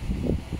すいません。